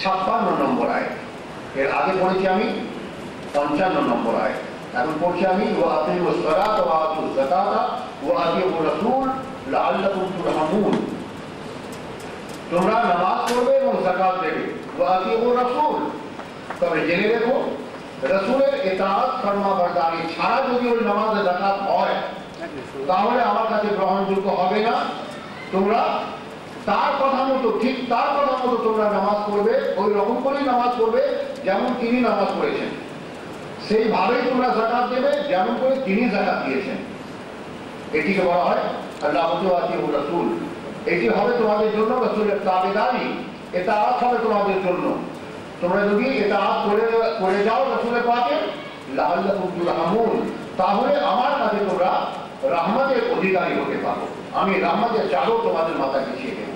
ছাপ্পান্ন নম্বর আয়। এর আগে পড়েছি আমি পঞ্চান্ন নম্বর আয়। এখন পড়ছি আমি ও আতি ও সরাত ও আতু জাকাতা ও আতি ও রসুল লাল্লাকুম তুরহামুন। তোমরা নামাজ পড়বে এবং জাকাত দেবে। ও আতি ও রসুল। তবে জেনে রেখো, রসুলের এতাত ফরমা বরদারি ছাড়া যদি ওই নামাজে জাকাত হয়, তাহলে আমার কাছে গ্রহণযোগ্য হবে না। তোমরা তার কথা মতো, ঠিক তার কথা মতো তোমরা নামাজ পড়বে, ওই রকম করেই নামাজ পড়বে যেমন তিনি নামাজ পড়েছেন। সেইভাবেই তোমরা জাকাত দেবে যেমন করে তিনি জাকাত দিয়েছেন। এটিকে বলা হয় আল্লাহ রসুল। এটি হবে তোমাদের জন্য রসুলের তাবেদারি। এটা আজ হবে তোমাদের জন্য। তোমরা যদি এটা আজ করে করে যাও রসুলের পাকে লাল্লাহুল তাহলে আমার কাছে তোমরা রাহমাতের অধিকারী হতে পারো। আমি রাহমাতের চাদর তোমাদের মাথায় পিছিয়ে দেব।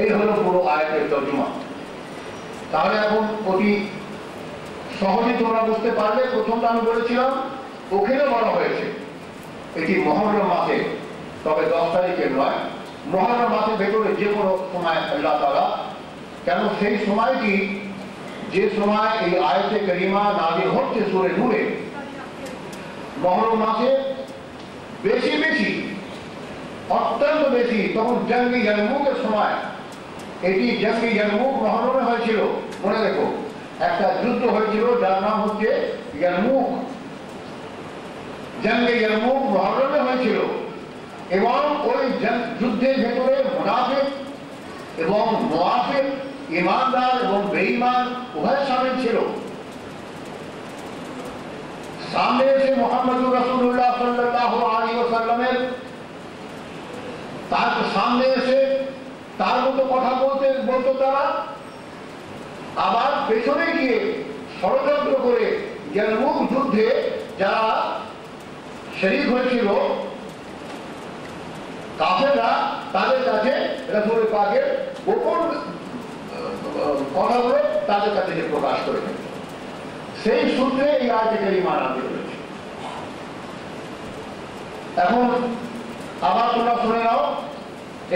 এই হলো পুরো আয়াতের তর্জমা। তাহলে এখন অতি সহজে তোমরা বুঝতে পারলে, প্রথমটা আমি বলেছিলাম, ওখানে বলা হয়েছে, এটি মহরম মাসে, তবে দশ তারিখের নয়। মহরম মাসের ভেতরে যে কোনো সময় আল্লাহ তালা কেন সেই সময়টি যে সময় এই আয়তে করিমা নাজির হচ্ছে সুরে নূরে, মহরম মাসে বেশি বেশি, অত্যন্ত বেশি, তখন জঙ্গি জন্মুকের সময় এটি জঙ্গি জন্মুক মহরমে হয়েছিল। মনে রেখো, একটা যুদ্ধ হয়েছিল যার নাম হচ্ছে ইয়ারমুক জঙ্গে ইয়ারমুক মহরমে হয়েছিল। এবং ওই যুদ্ধের ভেতরে মুনাফিক এবং মোয়াফিক ইমানদার এবং বেঈমান উভয় সামিল ছিল। সামনে এসে মোহাম্মদুর রসুল্লাহ সাল্লাহ আলী ওসাল্লামের তার সামনে এসে তার মতো কথা বলতে বলতো তারা। আবার পেছনে গিয়ে ষড়যন্ত্র করে জালমুখ যুদ্ধে যারা শরিক হয়েছিল, কাফেররা তাদের কাছে রসুল পাকের গোপন কথাগুলো তাদের কাছে প্রকাশ করে সেই সূত্রে এই আয়টিকে ইমান আনতে হয়েছে। এখন আবার তোমরা শুনে নাও,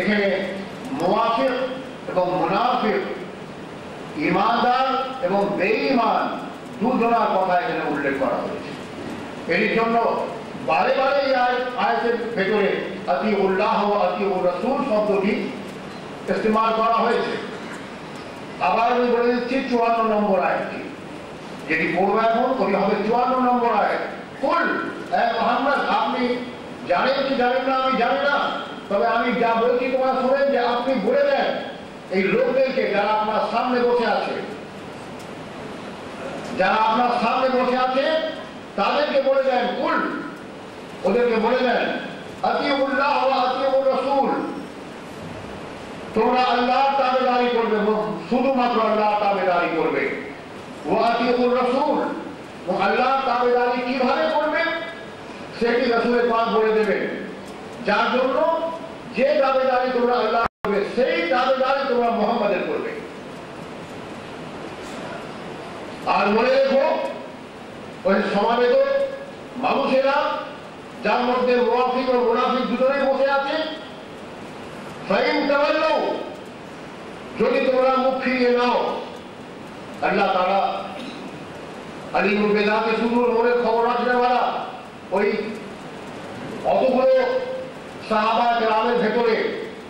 এখানে মুওয়াফিক এবং মুনাফিক ইমানদার এবং বেঈমান দুজনার কথা এখানে উল্লেখ করা হয়েছে। এর জন্য বারে বারে আয়াতের ভেতরে আতি উল্লাহ আতি ও রসুল শব্দটি ইস্তেমাল করা হয়েছে। আবার আমি বলে দিচ্ছি চুয়ান্ন নম্বর আয়াতটি। যেটি পড়ব এখন ওটি হবে চুয়ান্ন নম্বর আয়াত। কুল মোহাম্মদ, আপনি জানেন কি জানেন না আমি জানি না? তবে আমি যা বলছি তোমার শোনেন যে আপনি বলে দেন। এই লোকদেরকে যারা আপনার সামনে বসে আছে। যারা আপনার সামনে বসে আছে, তাদেরকে বলে দেন, কুল। ওদেরকে বলে দেন, আতিউল্লাহ আতিউর রসুল। তোমরা আল্লাহ তাবেদারি করবে, শুধুমাত্র আল্লাহ তাবেদারি করবে। ও আতিউর রসুল। আল্লাহ তাবেদারি কীভাবে করবে? সেটি রসুলের পাক বলে দেবেন। যার জন্য যে দাবেদারি তোমরা আল্লাহ করবে, সেই দাবেদারি তোমরা মোহাম্মদের করবে। আর মনে রেখো, ওই সমাবেত মানুষেরা, যার মধ্যে মুনাফিক ও মুনাফিক দুজনেই বসে আছে যদি তোমরা মুখ ফিরিয়ে নাও, আল্লাহ তারা আলিম বেদাতে শুধু মনের খবর রাখবে ওরা ওই সাহাবা গ্রামের ভেতরে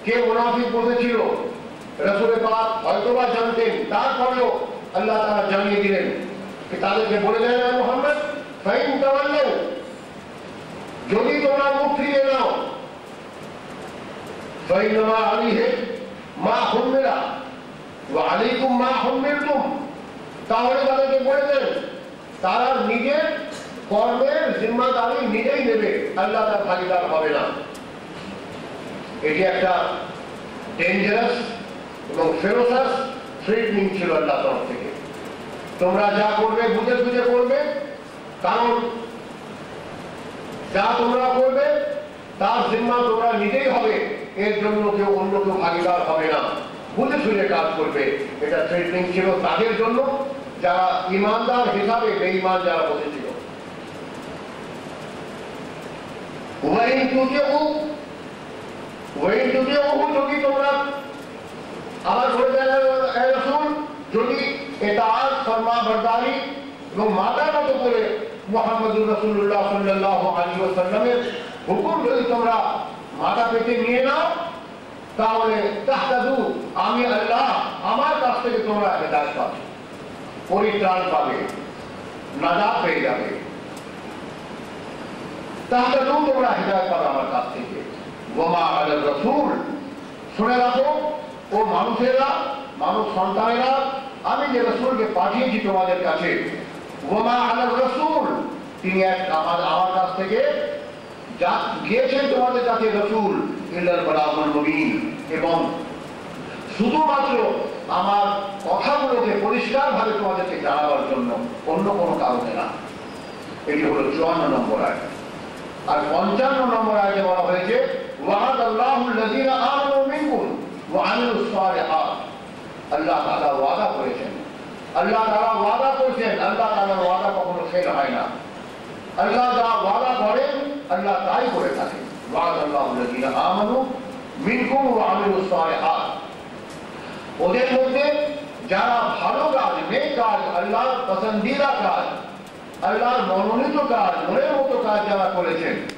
কে মুনাফিক বসেছিল। রসুলের পাক হয়তোবা জানতেন, তারপরেও আল্লাহ তারা জানিয়ে দিলেন তাদেরকে বলে দেয় না মোহাম্মদ, ফাইন তাওয়াল্লাউ, যদি তোমরা মুখ ফিরিয়ে নাও ফাইনামা আলিহে মা হুম্মেরা ওয়া আলাইকুম মা হুম্মিরতুম তাহলে তাদেরকে বলে দেন, তারা নিজের কর্মের জিম্মাদারি নিজেই নেবে, আল্লাহ তার ভাগিদার হবে না। এটি একটা ডেঞ্জারাস এবং ফেরোসাস থ্রেটনিং ছিল আল্লাহ তরফ থেকে। তোমরা যা করবে, বুঝে বুঝে করবে, কারণ যা তোমরা করবে, তার জিম্মা তোমরা নিজেই হবে। এর জন্য কেউ অন্য কেউ ভাগিদার হবে না। বুঝে শুনে কাজ করবে। এটা থ্রেটনিং ছিল তাদের জন্য, যারা ইমানদার হিসাবে বেঈমান যারা বসেছিল। ওয়াইন তুতিউ ওয়াইন তুতিউ যদি তোমরা আবার বলে দেন যদি এতাজ ফরমা বরদারি এবং মাতার মতো করে মোহাম্মদুর রসুল্লাহ সাল্লাহ আলী ওসাল্লামের হুকুম যদি তোমরা মাথা পেতে নিয়ে নাও, তাহলে তাহতাদু, আমি আল্লাহ আমার কাছ থেকে তোমরা হেদায়ত পাবে, পরিত্রাণ পাবে, নাজাত পেয়ে যাবে। তাহতাদু তোমরা হেদায়ত পাবে আমার কাছ থেকে। ওমা আলাল রসুল। শুনে রাখো, ও মানুষেরা, মানুষ সন্তানেরা, আমি যে রসুলকে পাঠিয়েছি তোমাদের কাছে, ওমা আলাল রসুল, তিনি এক আমার আমার কাছ থেকে যা গিয়েছেন তোমাদের কাছে রসুল, ইল্লাল বলাগুল মুবিন। এবং শুধুমাত্র আমার কথাগুলোকে পরিষ্কারভাবে তোমাদেরকে জানাবার জন্য অন্য কোনো কারণে না। এটি হলো চুয়ান্ন নম্বর আয়। আর পঞ্চান্ন নম্বর আয়তে বলা হয়েছে মিনকুম ওয়া আল্লাহ তাআলা ওয়াদা করেছেন। আল্লাহ তাআলা ওয়াদা করেছেন, আল্লাহ তাআলার ওয়াদা কখনো ফেল হয় না। আল্লাহ যা ওয়াদা করেন, আল্লাহ তাই করে থাকেন। ওয়াদ আল্লাহুল্লাযীনা আমানু মিনকুম ওয়া আমিলুস সালিহাত। ওদের মধ্যে যারা ভালো কাজ, নেক কাজ, আল্লাহর পছন্দিদা কাজ, আল্লাহর মনোনীত কাজ, মনের মতো কাজ যারা করেছেন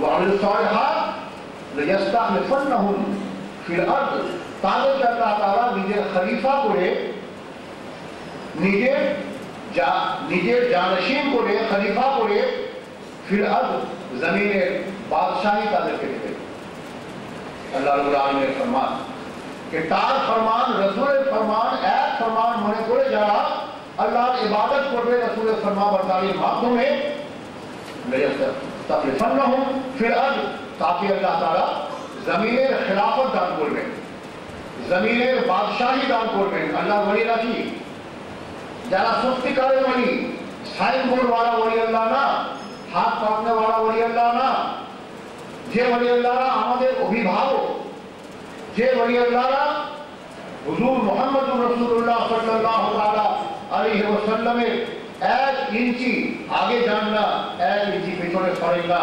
وعمل الصالحات لیستخلفنہم فی الارض تاکہ کہ اللہ تعالیٰ نیجے خلیفہ کو لے نیجے جا نیجے جانشین کو لے، خلیفہ کو لے، فی الارض زمین بادشاہی تاکہ کے لے اللہ رب العالمین نے فرمان کہ تار فرمان، رسول فرمان ایت فرمان ہونے کو لے جا اللہ عبادت کو لے، رسول فرمان برداری معصوم ہے۔ میرے تاکہ سن نہ ہو پھر اب تاکہ اللہ تعالیٰ ضمیر خلافت دان کھول میں ضمیر بادشاہی دان کھول میں اللہ ولی اللہ کی جرا سستی کرے ولی سائن بول والا ولی اللہ نہ، ہاتھ کاٹنے والا ولی اللہ نہ۔ جے ولی اللہ نہ ہمارے ابھی بھاو جے ولی اللہ نہ، حضور محمد رسول اللہ صلی اللہ علیہ وسلم এক ইঞ্চি, আগে যান না এক ইঞ্চি পেছনে সরেন না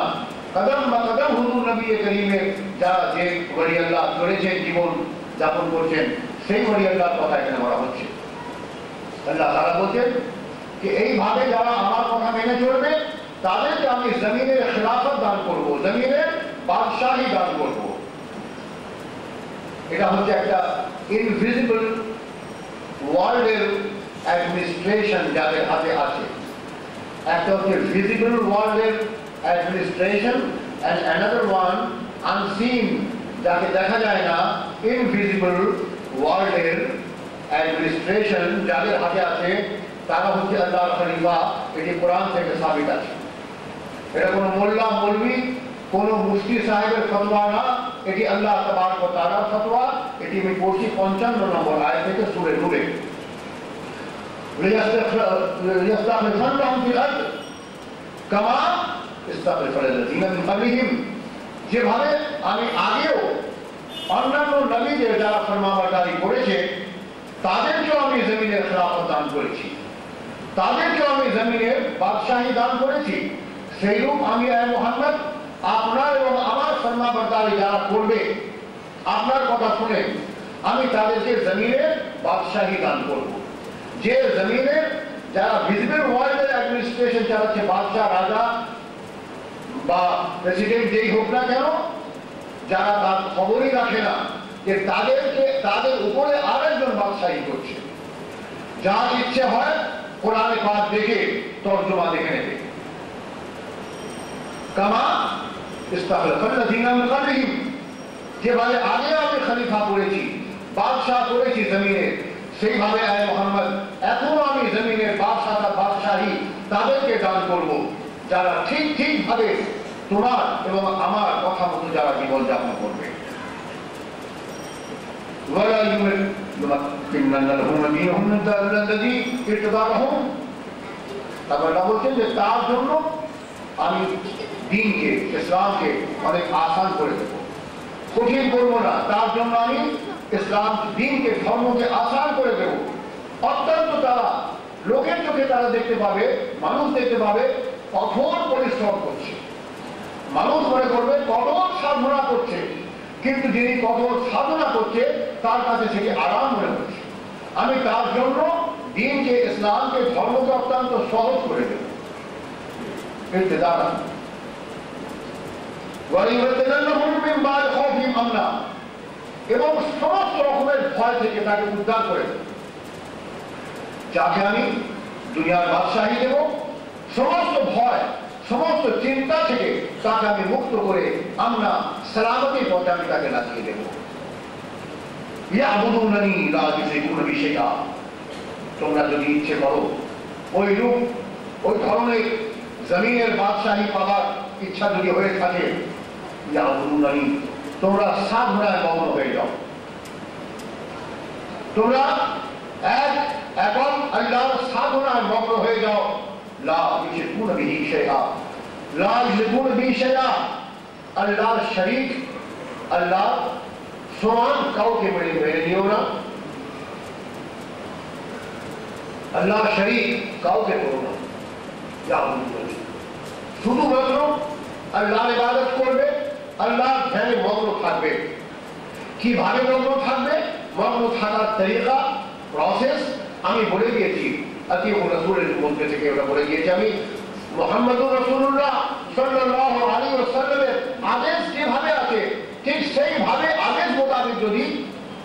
কদম বা কদম হুজুর নবী করিমের যারা যে ওলি আল্লাহ চলেছেন জীবন যাপন করছেন, সেই ওলি আল্লাহর কথা এখানে বলা হচ্ছে। আল্লাহ তারা বলছেন যে, এইভাবে যারা আমার কথা মেনে চলবে, তাদেরকে আমি জমিনের খেলাফত দান করব, জমিনের বাদশাহী দান করব। এটা হচ্ছে একটা ইনভিজিবল ওয়ার্ল্ডের অ্যাডমিনিস্ট্রেশন যাদের হাতে আছে একটা হচ্ছে ভিজিবল ওয়ার্ল্ডের administration and another one unseen যাকে দেখা যায় না ইনভিজিবল ওয়ার্ল্ডের অ্যাডমিনিস্ট্রেশন যাদের হাতে আছে তারা হচ্ছে আল্লাহর খলিফা এটি কোরআন থেকে সাবিত আছে। এটা কোনো মোল্লা, মৌলবি, কোনো মুফতি সাহেবের ফতোয়া না, এটি আল্লাহ তবারক ওয়া তাআলার ফতোয়া, এটি আমি পড়ছি পঞ্চান্ন নম্বর আয়াত থেকে সুরে নূরে। লিয়াস্তাখলিফান্নাহুম ফিল আরদ কামা ইস্তাখলাফাল লাযীনা মিন ক্বাবলিহিম যেভাবে আমি আগেও অন্যান্য নবীদের যারা ফরমাবরদারি করেছে, তাদেরকেও আমি জমিনের খেলাফত দান করেছি। তাদেরকেও আমি জমিনের বাদশাহী দান করেছি। সেইরূপ আমি মোহাম্মদ, আপনার এবং আমার ফরমাবরদারি যারা করবে, আপনার কথা শুনে আমি তাদেরকে জমিনের বাদশাহী দান করব। যে জমিনের যারা ভিজিবল ওয়ার্ল্ডের অ্যাডমিনিস্ট্রেশন চালাচ্ছে বাদশাহ রাজা বা প্রেসিডেন্ট যেই হোক না কেন যারা তার খবরই রাখে না যে তাদেরকে তাদের উপরে আরেকজন বাদশাহী করছে যার ইচ্ছে হয় কোরআনে পাক দেখে তর্জমা দেখে নেবে কামা ইস্তাখলাফাল্লাযীনা মিন ক্বাবলিহিম যেভাবে আগে আমি খলিফা করেছি বাদশাহ করেছি জমিনে সেইভাবে আয় মোহাম্মদ এখনো আমি জমিনের বাদশাহ বাদশাহী তাদেরকে দান করব যারা ঠিক ঠিকভাবে তোমার এবং আমার কথা মতো যারা জীবন যাপন করবে ولا لمكنن لهم دينهم الذي ارتضى لهم তারপর আল্লাহ বলছেন যে তার জন্য আমি দিনকে ইসলামকে অনেক আসান করে দেবো কঠিন করবো না তার জন্য আমি ইসলাম দিনকে ধর্মকে আসার করে দেব। অত্যন্ত তারা লোকের চোখে তারা দেখতে পাবে, মানুষ দেখতে পাবে কঠোর পরিশ্রম করছে। মানুষ মনে করবে কঠোর সাধনা করছে, কিন্তু যিনি কঠোর সাধনা করছে, তার কাছে সেটি আরাম মনে হচ্ছে। আমি তার জন্য দিনকে, ইসলামকে, ধর্মকে অত্যন্ত সহজ করে দেব। ইন্তজার গরিব এবং সমস্ত রকমের ভয় থেকে তাকে উদ্ধার করে। যাকে আমি দুনিয়ার বাদশাহী দেব, সমস্ত ভয়, সমস্ত চিন্তা থেকে তাকে আমি মুক্ত করে আমরা সালামতির পথে আমি তাকে লাগিয়ে দেব। তোমরা যদি ইচ্ছে করো ওই রূপ ওই ধরনের জমিনের বাদশাহী পাওয়ার ইচ্ছা যদি হয়ে থাকে, ইয়াবুদুনানি তোমরা সাধনায় মগ্ন হয়ে যাও। তোমরা এক একক আল্লাহর সাধনায় মগ্ন হয়ে যাও। লা ইউশরিকুনা বিহি শাইআ। লা ইউশরিকুনা বিহি শাইআ। আল্লাহর শরীক আল্লাহ সমান কাউকে মেরে মেরে নিও না। আল্লাহ শরীক কাউকে করো না। ইয়াবুদুনানি শুধুমাত্র আল্লাহর ইবাদত করবে। আল্লাহ ধ্যানে মগ্ন থাকবে। কীভাবে মগ্ন থাকবে? মগ্ন থাকার তরিকা প্রসেস আমি বলে দিয়েছি। আতি রসুলের মধ্যে থেকে ওটা বলে দিয়েছি আমি। মোহাম্মদ রসুল্লাহ সাল্লাহ আলী ওসাল্লামের আদেশ যেভাবে আছে, ঠিক সেইভাবে আদেশ মোতাবেক যদি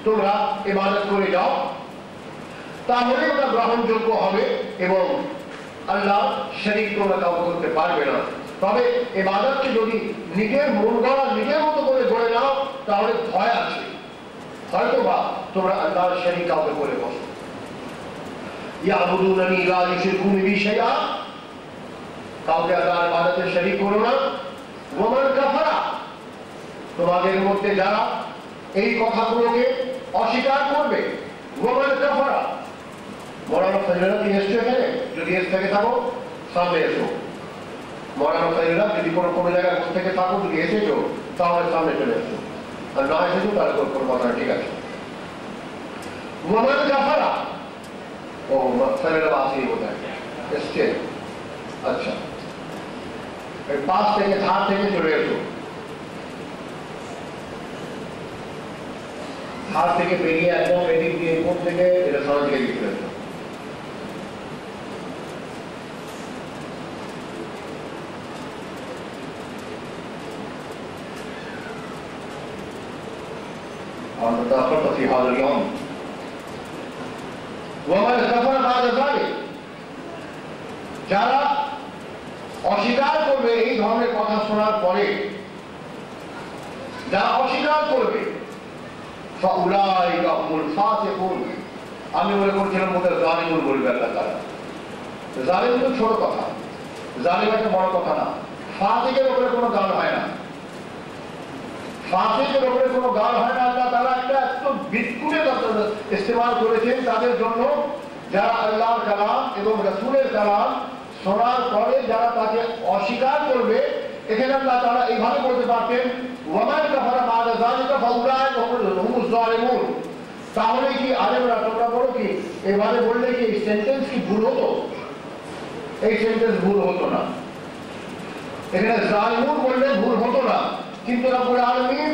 তোমরা ইবাদত করে যাও, তাহলে ওটা গ্রহণযোগ্য হবে এবং আল্লাহ শরীর তোমরা কাউ করতে পারবে না। তবে এবাদতকে যদি নিজের মন গড়া নিজের মতো করে গড়ে নাও তাহলে ভয় আছে। হয়তো বা তোমরা আল্লাহর শরীর কাউকে করে বসো। ইয়াবুদুনানি লা ইউশরিকুনি বি শাইআ কাউকে আল্লাহর ইবাদতে শরীক করো না। ওমান কাফারা। তোমাদের মধ্যে যারা এই কথাগুলোকে অস্বীকার করবে, ওমান কাফারা। ফজরা তুমি এসছো এখানে? যদি এস থেকে থাকো, সামনে এসো। মরানো ফজরা যদি কোনো কোনো জায়গায় বসে থেকে থাকো যদি এসেছ, তাহলে সামনে চলে এসো আর না এসেছ, তাহলে কোনো কোনো কথা ঠিক আছে? ওমান কাফারা ও ফজরা বাসি বোধ হয় এসছে। আচ্ছা। এই পাঁচ থেকে, ধার থেকে চলে এসো। ধার থেকে বেরিয়ে একদম এদিক দিয়ে কোন থেকে, এটা সরাসরি দিকে চলে এসো أن تأخرت في هذا اليوم ومن كفر بعد ذلك যারা অস্বীকার করবে এই ধরনের কথা শোনার পরে যারা অস্বীকার করবে فأولئك هم الفاسقون আমি মনে করছিলাম ওদের জালিমুল বলবে আল্লাহ তারা জালিম তো ছোট কথা জালিম একটা বড় কথা না ফাসিকের উপরে কোনো গান হয় না ফাঁসিকের উপরে কোনো গান হয় না আল্লাহ তারা একটা ইস্তেমাল করেছেন, তাদের জন্য যারা আল্লাহর কালাম এবং রসুলের কালাম শোনার পরে যারা তাকে অস্বীকার করবে, এখানে আল্লাহ তারা এইভাবে বলতে পারতেন, ওয়ামান কাফারা মাদা যালিকা ফাউলাই হুমুজ জালিমুন তাহলে কি আলেমরা, তোমরা বলো কি এভাবে বললে কি এই সেন্টেন্স কি ভুল হতো? এই সেন্টেন্স ভুল হতো না। এখানে জালিমুন বললে ভুল হতো না। কিন্তু রব্বুল আলামিন